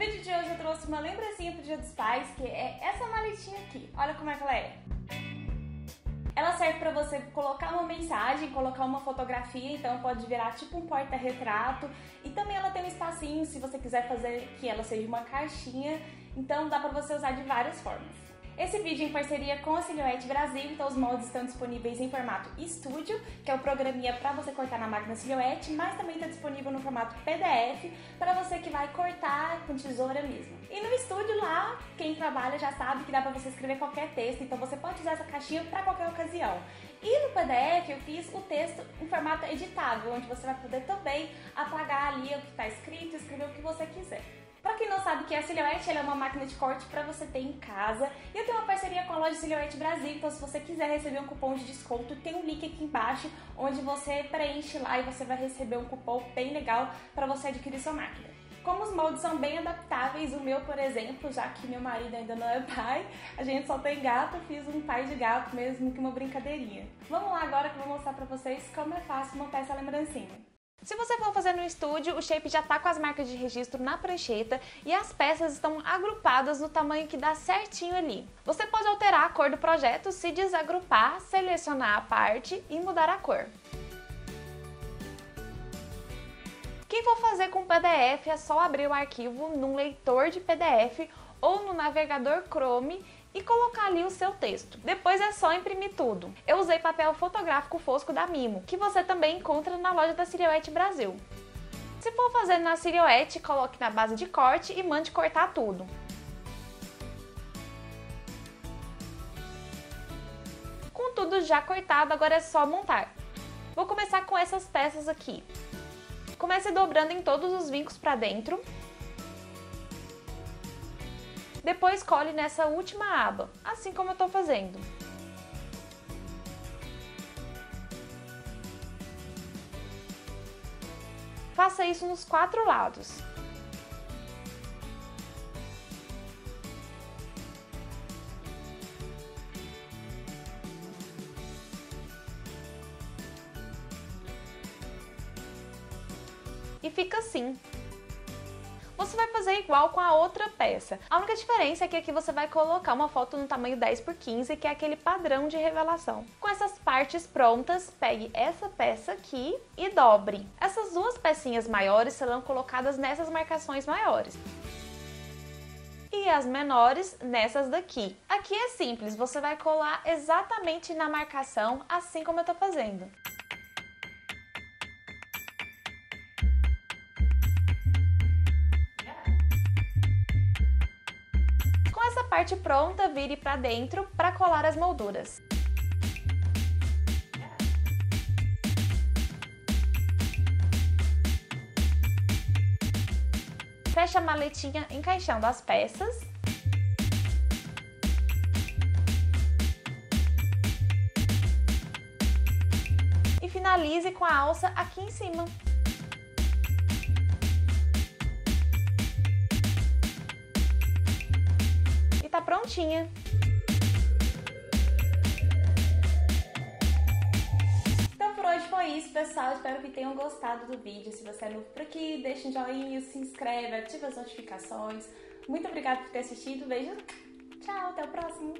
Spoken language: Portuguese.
vídeo de hoje eu trouxe uma lembrancinha pro Dia dos Pais, que é essa maletinha aqui. Olha como é que ela é. Ela serve para você colocar uma mensagem, colocar uma fotografia, então pode virar tipo um porta-retrato. E também ela tem um espacinho se você quiser fazer que ela seja uma caixinha, então dá para você usar de várias formas. Esse vídeo em parceria com a Silhouette Brasil, então os moldes estão disponíveis em formato Studio, que é o programinha para você cortar na máquina Silhouette, mas também está disponível no formato PDF para você que vai cortar com tesoura mesmo. E no estúdio lá, quem trabalha já sabe que dá para você escrever qualquer texto, então você pode usar essa caixinha para qualquer ocasião. E no PDF eu fiz o texto em formato editável, onde você vai poder também apagar ali o que está escrito, escrever o que você quiser. Sabe que a Silhouette, é uma máquina de corte para você ter em casa. E eu tenho uma parceria com a loja Silhouette Brasil, então se você quiser receber um cupom de desconto, tem um link aqui embaixo onde você preenche lá e você vai receber um cupom bem legal para você adquirir sua máquina. Como os moldes são bem adaptáveis, o meu, por exemplo, já que meu marido ainda não é pai, a gente só tem gato, fiz um pai de gato mesmo que uma brincadeirinha. Vamos lá agora que eu vou mostrar pra vocês como é fácil montar essa lembrancinha. Se você for fazer no estúdio, o shape já está com as marcas de registro na prancheta e as peças estão agrupadas no tamanho que dá certinho ali. Você pode alterar a cor do projeto se desagrupar, selecionar a parte e mudar a cor. Quem for fazer com PDF é só abrir o arquivo num leitor de PDF ou no navegador Chrome e colocar ali o seu texto. Depois é só imprimir tudo. Eu usei papel fotográfico fosco da Mimo, que você também encontra na loja da Silhouette Brasil. Se for fazer na Silhouette, coloque na base de corte e mande cortar tudo. Com tudo já cortado, agora é só montar. Vou começar com essas peças aqui. Comece dobrando em todos os vincos para dentro depois cole nessa última aba, assim como eu estou fazendo. Faça isso nos quatro lados. E fica assim você vai fazer igual com a outra peça. A única diferença é que aqui você vai colocar uma foto no tamanho 10 por 15, que é aquele padrão de revelação. Com essas partes prontas, pegue essa peça aqui e dobre. Essas duas pecinhas maiores serão colocadas nessas marcações maiores e as menores nessas daqui. Aqui é simples, você vai colar exatamente na marcação, assim como eu tô fazendo. Parte pronta, vire para dentro para colar as molduras. Feche a maletinha encaixando as peças. E finalize com a alça aqui em cima. Tá prontinha. Então por hoje foi isso, pessoal. Espero que tenham gostado do vídeo. Se você é novo por aqui, deixa um joinha, se inscreve, ativa as notificações. Muito obrigada por ter assistido. Beijo. Tchau, até o próximo.